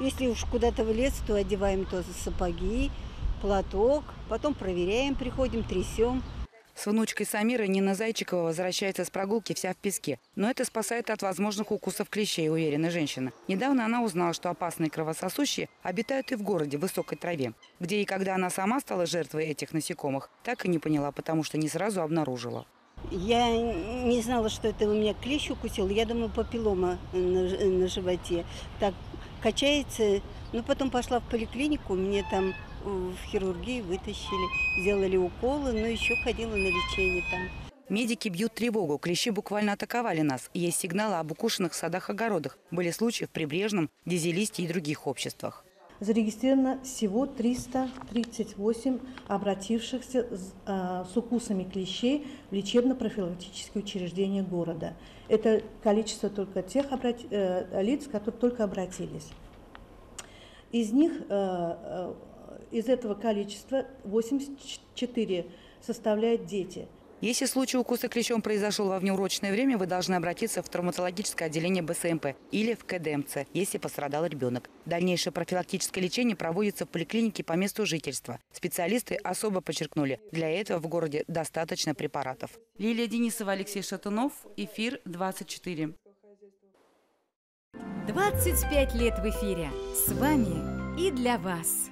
Если уж куда-то в лес, то одеваем то сапоги, платок, потом проверяем, приходим, трясем. С внучкой Самиры Нина Зайчикова возвращается с прогулки вся в песке. Но это спасает от возможных укусов клещей, уверена женщина. Недавно она узнала, что опасные кровососущие обитают и в городе, в высокой траве. Где и когда она сама стала жертвой этих насекомых, так и не поняла, потому что не сразу обнаружила. Я не знала, что это у меня клещ укусил. Я думаю, папиллома на, на животе. Так качается. Ну, потом пошла в поликлинику, мне там э, в хирургии вытащили, сделали уколы, но еще ходила на лечение там. Медики бьют тревогу. Клещи буквально атаковали нас. Есть сигналы об укушенных садах-огородах. Были случаи в Прибрежном, Дизелисте и других обществах. Зарегистрировано всего 338 обратившихся с, а, с укусами клещей в лечебно-профилактические учреждения города. Это количество только тех обрат- э, лиц, которые только обратились. Из них, э, э, из этого количества 84 составляют дети – Если случай укуса клещом произошел во внеурочное время, вы должны обратиться в травматологическое отделение БСМП или в КДМЦ, если пострадал ребенок. Дальнейшее профилактическое лечение проводится в поликлинике по месту жительства. Специалисты особо подчеркнули, для этого в городе достаточно препаратов. Лилия Денисова, Алексей Шатунов, Эфир 24. 25 лет в эфире. С вами и для вас.